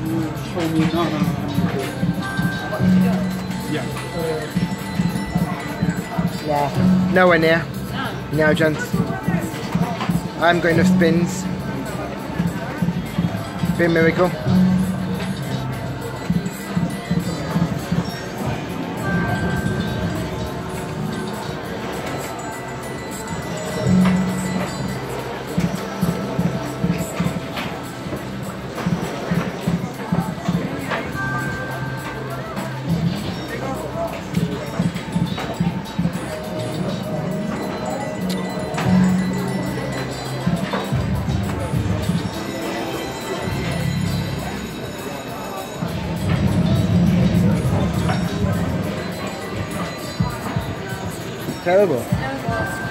No. Yeah. Yeah. Nowhere near. No. Now, gents. I'm going to spins. Big miracle. Terrible.